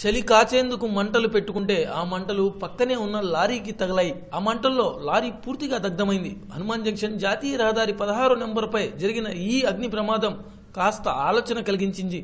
చలి కాచేందుకు మంటలు పెట్టుకుంటే ఆ మంటలు పక్కనే ఉన్న లారీకి తగలాయి. ఆ మంటల్లో లారీ పూర్తిగా దగ్ధమైంది. హనుమాన్ జంక్షన్ జాతీయ రహదారి పదహారు నెంబర్పై జరిగిన ఈ అగ్ని ప్రమాదం కాస్త ఆలోచన కలిగించింది.